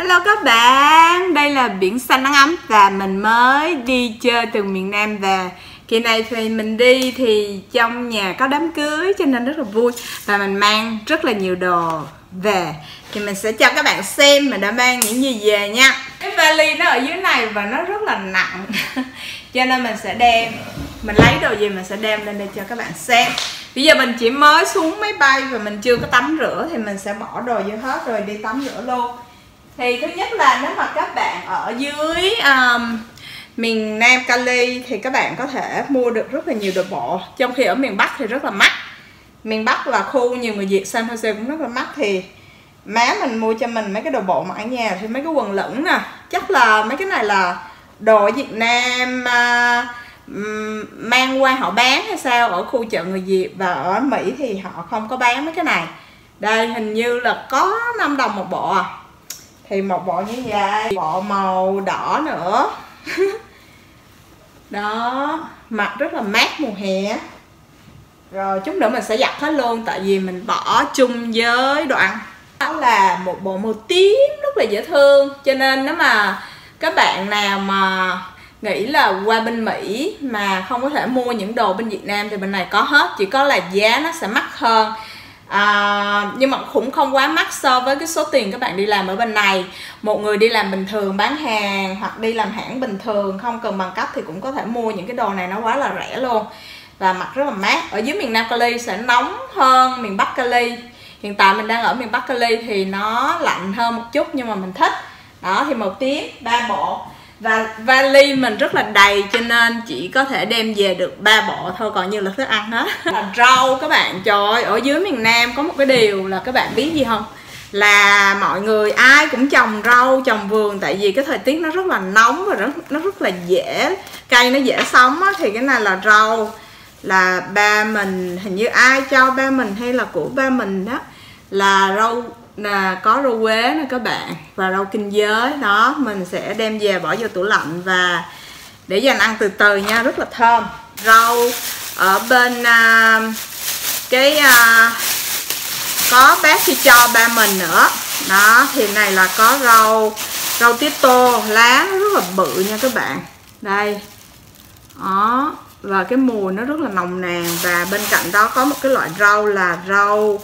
Hello các bạn, đây là biển xanh nắng ấm và mình mới đi chơi từ miền Nam về Kỳ này thì mình đi thì trong nhà có đám cưới cho nên rất là vui Và mình mang rất là nhiều đồ về. Thì mình sẽ cho các bạn xem mình đã mang những gì về nha. Cái vali nó ở dưới này và nó rất là nặng. Cho nên mình sẽ đem, mình lấy đồ gì mình sẽ đem lên đây cho các bạn xem. Bây giờ mình chỉ mới xuống máy bay và mình chưa có tắm rửa Thì mình sẽ bỏ đồ vô hết rồi đi tắm rửa luôn thì thứ nhất là nếu mà các bạn ở dưới um, miền Nam Cali thì các bạn có thể mua được rất là nhiều đồ bộ trong khi ở miền Bắc thì rất là mắc. Miền Bắc là khu nhiều người Việt San Jose cũng rất là mắc. Thì má mình mua cho mình mấy cái đồ bộ mặc ở nhà thì mấy cái quần lửng nè. Chắc là mấy cái này là đồ Việt Nam uh, mang qua họ bán hay sao? Ở khu chợ người Việt và ở Mỹ thì họ không có bán mấy cái này. Đây hình như là có 5 đồng một bộ à thì một bộ như vậy bộ màu đỏ nữa. Đó, mặt rất là mát mùa hè. Rồi chút nữa mình sẽ giặt hết luôn, tại vì mình bỏ chung với đồ ăn. Đó là một bộ màu tím rất là dễ thương. Cho nên nếu mà các bạn nào mà nghĩ là qua bên Mỹ mà không có thể mua những đồ bên Việt Nam thì bên này có hết, chỉ có là giá nó sẽ mắc hơn à, nhưng mà cũng không quá mắc so với cái số tiền các bạn đi làm ở bên này. Một người đi làm bình thường bán hàng hoặc đi làm hãng bình thường không cần bằng cấp thì cũng có thể mua những cái đồ này nó quá là rẻ luôn và mặc rất là mát. Ở dưới miền Nam Cali sẽ nóng hơn miền Bắc Cali. Hiện tại mình đang ở miền Bắc Cali thì nó lạnh hơn một chút nhưng mà mình thích. Đó thì màu tím ba bộ và vali mình rất là đầy cho nên chỉ có thể đem về được ba bộ thôi còn như là thức ăn hết. Là rau các bạn trời ơi ở dưới miền Nam có một cái điều là các bạn biết gì không? Là mọi người ai cũng trồng rau trồng vườn tại vì cái thời tiết nó rất là nóng và rất, nó rất là dễ cây nó dễ sống á, thì cái này là rau. Là ba mình hình như ai cho ba mình hay là của ba mình đó là rau là có rau quế nè các bạn và rau kinh giới. Đó mình sẽ đem về bỏ vô tủ lạnh và để dành ăn từ từ nha rất là thơm. Rau ở bên uh, cái uh, có bác khi cho ba mình nữa. Đó thì này là có rau rau tía tô lá nó rất là bự nha các bạn. Đây. Đó và cái mùi nó rất là nồng nàn và bên cạnh đó có một cái loại rau là rau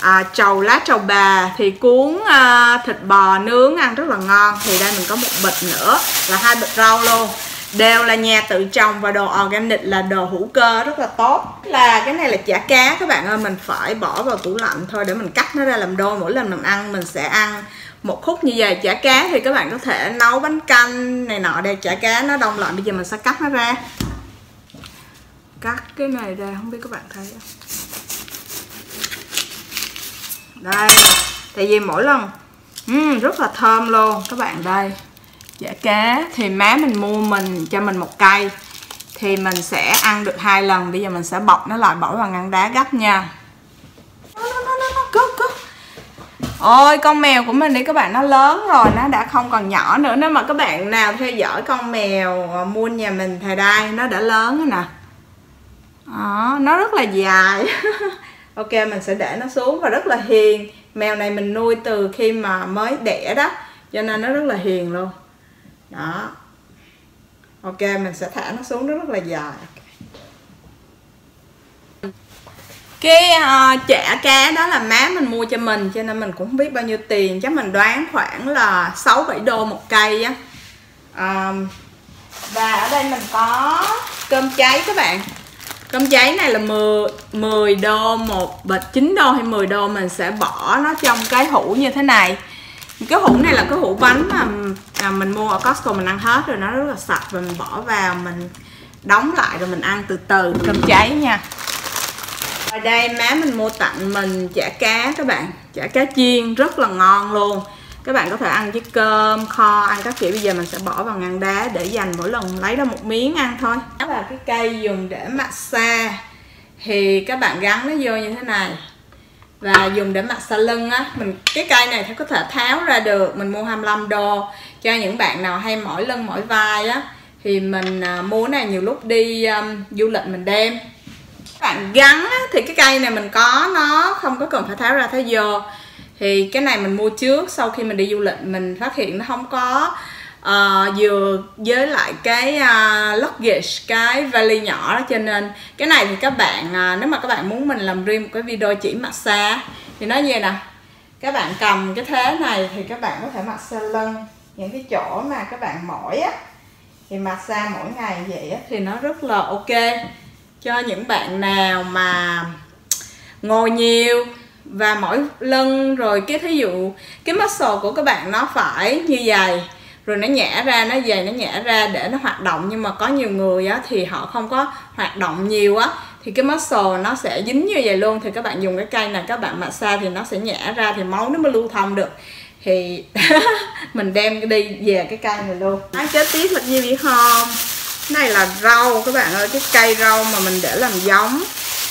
à, trầu lá trầu bà thì cuốn à, thịt bò nướng ăn rất là ngon. Thì đây mình có một bịch nữa là hai bịch rau luôn. Đều là nhà tự trồng và đồ organic là đồ hữu cơ rất là tốt. Là cái này là chả cá các bạn ơi. Mình phải bỏ vào tủ lạnh thôi để mình cắt nó ra làm đôi. Mỗi lần mình ăn mình sẽ ăn một khúc như vậy. Chả cá thì các bạn có thể nấu bánh canh này nọ đây. Chả cá nó đông lạnh bây giờ mình sẽ cắt nó ra. Cắt cái này ra không biết các bạn thấy không? Đây tại vì mỗi lần uhm, rất là thơm luôn các bạn đây. Chả cá thì má mình mua mình cho mình một cây thì mình sẽ ăn được hai lần. Bây giờ mình sẽ bọc nó lại bỏ vào ngăn đá gấp nha. Ôi con mèo của mình đi các bạn nó lớn rồi Nó đã không còn nhỏ nữa. Nếu mà các bạn nào theo dõi con mèo ờ, mua nhà mình thời đây Nó đã lớn rồi nè. Đó, Nó rất là dài. ok mình sẽ để nó xuống và rất là hiền. Mèo này mình nuôi từ khi mà mới đẻ đó cho nên nó rất là hiền luôn. Đó. Ok mình sẽ thả nó xuống rất, rất là dài. Cái uh, chả cá đó là má mình mua cho mình cho nên mình cũng không biết bao nhiêu tiền. Chắc mình đoán khoảng là 6 7 đô một cây á. Um, và ở đây mình có cơm cháy các bạn cơm cháy này là 10, 10 đô một bịch 9 đô hay 10 đô mình sẽ bỏ nó trong cái hũ như thế này. Cái hũ này là cái hũ bánh mà mà mình mua ở Costco mình ăn hết rồi nó rất là sạch và mình bỏ vào mình đóng lại rồi mình ăn từ từ. Cơm cháy nha. Ở đây má mình mua tặng mình chả cá các bạn chả cá chiên rất là ngon luôn các bạn có thể ăn với cơm kho ăn các kiểu. Bây giờ mình sẽ bỏ vào ngăn đá để dành mỗi lần lấy ra một miếng ăn thôi. Đó là cái cây dùng để massage. Thì các bạn gắn nó vô như thế này. Và dùng để massage lưng á. Mình cái cây này thì có thể tháo ra được. Mình mua 25 đô. Cho những bạn nào hay mỏi lưng mỏi vai á thì mình à, mua này nhiều lúc đi um, du lịch mình đem. Các bạn gắn á, thì cái cây này mình có nó không có cần phải tháo ra tháo vô thì cái này mình mua trước sau khi mình đi du lịch mình phát hiện nó không có uh, vừa với lại cái uh, luggage cái vali nhỏ đó. Cho nên cái này thì các bạn uh, nếu mà các bạn muốn mình làm riêng một cái video chỉ massage thì nó như vậy nè. Các bạn cầm cái thế này thì các bạn có thể massage lưng những cái chỗ mà các bạn mỏi á. Thì massage mỗi ngày vậy á thì nó rất là ok. Cho những bạn nào mà ngồi nhiều và mỗi lần rồi cái thí dụ, cái muscle của các bạn nó phải như vậy, rồi nó nhả ra, nó dày, nó nhả ra để nó hoạt động. Nhưng mà có nhiều người á, thì họ không có hoạt động nhiều á, thì cái muscle nó sẽ dính như vậy luôn. Thì các bạn dùng cái cây này, các bạn massage thì nó sẽ nhả ra, thì máu nó mới lưu thông được. Thì mình đem đi về cái cây này luôn. Nói kế tiếp là như vậy không? Này là rau, các bạn ơi, cái cây rau mà mình để làm giống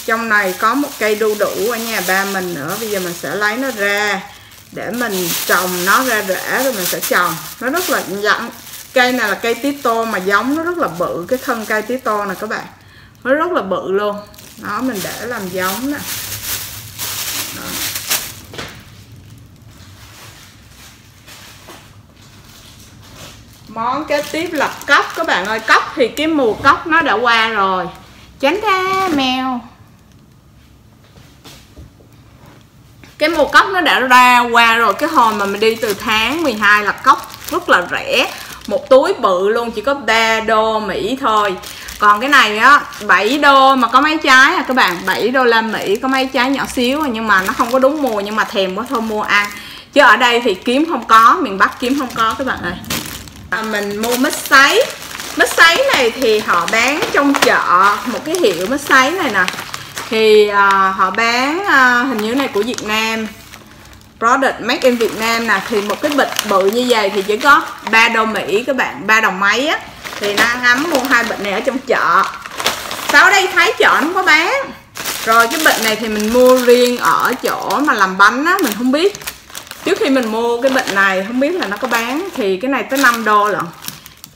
trong này có một cây đu đủ ở nhà ba mình nữa. Bây giờ mình sẽ lấy nó ra để mình trồng nó ra rễ rồi mình sẽ trồng. Nó rất là dặn cây này là cây tí tô mà giống nó rất là bự. Cái thân cây tí tô này các bạn. Nó rất là bự luôn. Nó mình để làm giống nè. Món kế tiếp là cốc. Các bạn ơi, cốc thì cái mùa cốc nó đã qua rồi. Tránh ra mèo. Cái mua cốc nó đã ra qua rồi. Cái hồi mà mình đi từ tháng 12 là cốc rất là rẻ. Một túi bự luôn chỉ có 3 đô Mỹ thôi. Còn cái này á 7 đô mà có mấy trái à các bạn. 7 đô la Mỹ có mấy trái nhỏ xíu à, nhưng mà nó không có đúng mùa nhưng mà thèm quá thôi mua ăn. Chứ ở đây thì kiếm không có miền Bắc kiếm không có các bạn ơi. À, mình mua mít sấy. Mít sấy này thì họ bán trong chợ. Một cái hiệu mít sấy này nè thì à, họ bán à, hình như này của Việt Nam. Product made in Việt Nam nè. Thì một cái bịch bự như vậy thì chỉ có 3 đô Mỹ các bạn 3 đồng mấy á. Thì nó ngắm mua hai bịch này ở trong chợ. Sau đây thấy chợ nó có bán? Rồi cái bịch này thì mình mua riêng ở chỗ mà làm bánh á mình không biết. Trước khi mình mua cái bịch này không biết là nó có bán. Thì cái này tới 5 đô lận.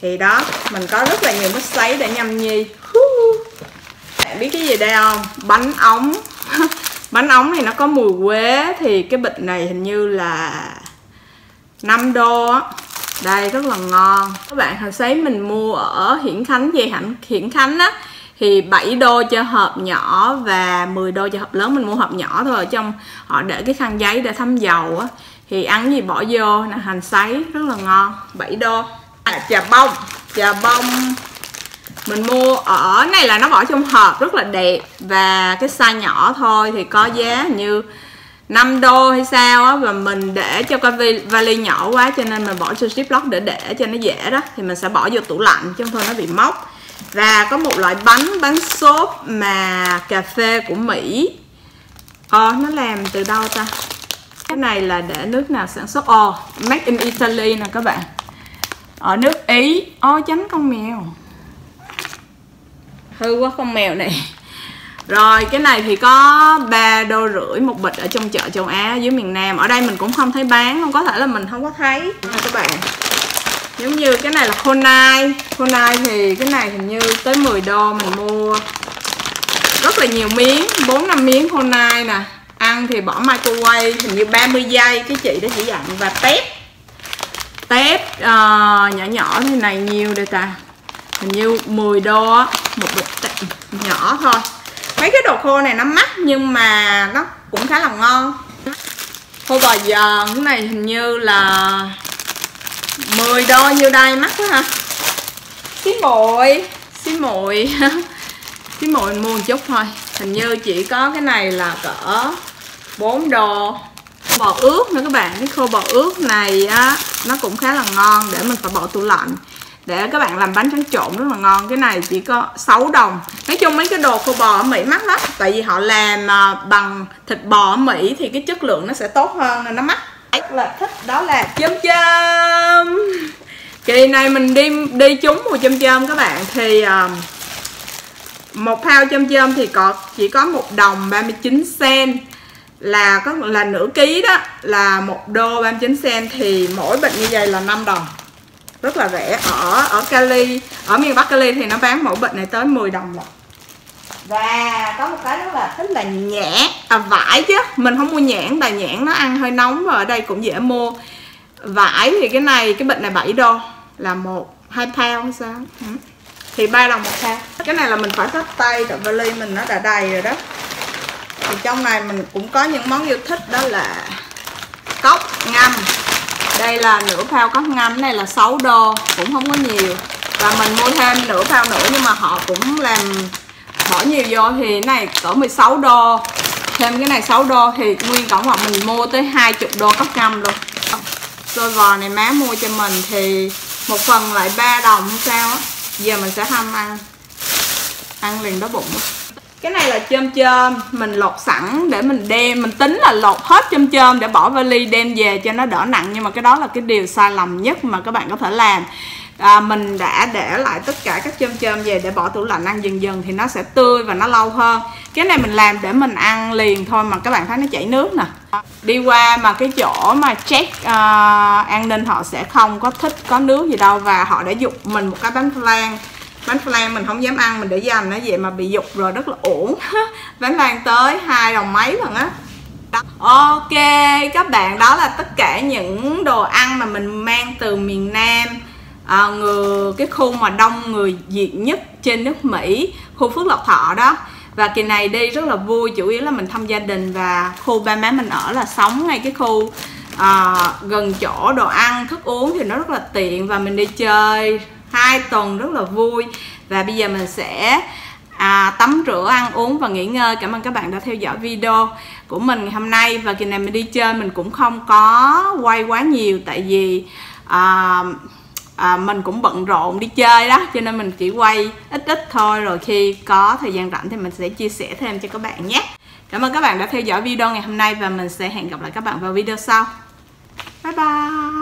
Thì đó mình có rất là nhiều mứt sấy để nhâm nhi bạn biết cái gì đây không? Bánh ống. Bánh ống này nó có mùi quế thì cái bịch này hình như là 5 đô á. Đây rất là ngon. Các bạn hồi sấy mình mua ở hiển khánh về hạnh hiển khánh á thì 7 đô cho hộp nhỏ và 10 đô cho hộp lớn. Mình mua hộp nhỏ thôi ở trong họ để cái khăn giấy để thấm dầu á. Thì ăn gì bỏ vô là hành sấy rất là ngon. 7 đô. À, trà bông. Trà bông mình mua ở này là nó bỏ trong hộp rất là đẹp. Và cái size nhỏ thôi thì có giá như 5 đô hay sao á. Và mình để cho cái vali nhỏ quá cho nên mình bỏ cho ziploc để để cho nó dễ đó. Thì mình sẽ bỏ vô tủ lạnh chứ không thôi nó bị mốc. Và có một loại bánh bánh xốp mà cà phê của Mỹ. Ờ nó làm từ đâu ta? Cái này là để nước nào sản xuất? Ồ oh, made in Italy nè các bạn. Ở nước Ý. Ô oh, tránh con mèo hư quá con mèo này. Rồi cái này thì có 3 đô rưỡi một bịch ở trong chợ châu Á dưới miền Nam. Ở đây mình cũng không thấy bán không Có thể là mình không có thấy. Nha các bạn. Giống như cái này là Honai. Honai thì cái này hình như tới 10 đô mình mua Rất là nhiều miếng 4-5 miếng Honai nè. Ăn thì bỏ microwave hình như 30 giây Cái chị đó chỉ dặn. Và tép. Tép uh, nhỏ nhỏ thế này nhiều đây ta. Hình như 10 đô á. Một bịch nhỏ thôi. Mấy cái đồ khô này nó mắc nhưng mà nó cũng khá là ngon. Khô bò giòn, cái này hình như là 10 đô như đây mắc quá ha. Xí muội xí muội xí muội mua một chút thôi. Hình như chỉ có cái này là cỡ 4 đô. Bò ướt nữa các bạn, cái khô bò ướt này á, nó cũng khá là ngon để mình phải bỏ tủ lạnh để các bạn làm bánh tráng trộn rất là ngon. Cái này chỉ có 6 đồng. Nói chung mấy cái đồ khô bò ở Mỹ mắc lắm. Tại vì họ làm à, bằng thịt bò ở Mỹ thì cái chất lượng nó sẽ tốt hơn nên nó mắc. Rất là thích đó là chôm chôm. Kỳ này mình đi đi trúng mùa chôm chôm các bạn. Thì um, một thao chôm chôm thì có chỉ có một đồng 39 sen. Là có là nửa ký đó là một đô 39 sen thì mỗi bịch như vậy là 5 đồng rất là rẻ ở ở Cali. Ở miền Bắc Cali thì nó bán mẫu bịch này tới 10 đồng lận và có một cái rất là thích là nhãn à vải chứ. Mình không mua nhãn tại nhãn nó ăn hơi nóng và ở đây cũng dễ mua. Vải thì cái này cái bịch này 7 đô là một hai pound hay sao? Ừ. thì ba đồng một pound. Cái này là mình phải xách tay tại vali mình nó đã đầy rồi đó. Thì trong này mình cũng có những món yêu thích đó là cốc ngâm đây là nửa phao cốc ngâm, này là 6 đô, cũng không có nhiều. Và mình mua thêm nửa phao nữa, nhưng mà họ cũng làm bỏ nhiều vô. Thì cái này, cỡ 16 đô. Thêm cái này 6 đô, thì nguyên tổng hợp mình mua tới 20 đô cốc ngâm luôn. Xôi vò này má mua cho mình thì một phần lại 3 đồng hay sao á. Giờ mình sẽ hâm ăn. Ăn liền đó bụng đó cái này là chôm chôm mình lột sẵn để mình đem mình tính là lột hết chôm chôm để bỏ vali đem về cho nó đỡ nặng. Nhưng mà cái đó là cái điều sai lầm nhất mà các bạn có thể làm. À, mình đã để lại tất cả các chôm chôm về để bỏ tủ lạnh ăn dần dần thì nó sẽ tươi và nó lâu hơn. Cái này mình làm để mình ăn liền thôi mà các bạn thấy nó chảy nước nè. Đi qua mà cái chỗ mà check uh, an ninh họ sẽ không có thích có nước gì đâu và họ đã dục mình một cái bánh flan bánh flan mình không dám ăn mình để dành nó vậy mà bị dục rồi rất là uổng. Bánh flan tới hai đồng mấy lần á. Ok các bạn đó là tất cả những đồ ăn mà mình mang từ miền nam à, người cái khu mà đông người Việt nhất trên nước Mỹ khu Phước Lộc Thọ đó. Và kỳ này đi rất là vui chủ yếu là mình thăm gia đình và khu ba má mình ở là sống ngay cái khu à, gần chỗ đồ ăn thức uống thì nó rất là tiện. Và mình đi chơi hai tuần rất là vui. Và bây giờ mình sẽ à, tắm rửa ăn uống và nghỉ ngơi. Cảm ơn các bạn đã theo dõi video của mình ngày hôm nay. Và kỳ này mình đi chơi mình cũng không có quay quá nhiều. Tại vì à, à, mình cũng bận rộn đi chơi đó. Cho nên mình chỉ quay ít ít thôi. Rồi khi có thời gian rảnh thì mình sẽ chia sẻ thêm cho các bạn nhé. Cảm ơn các bạn đã theo dõi video ngày hôm nay. Và mình sẽ hẹn gặp lại các bạn vào video sau. Bye bye.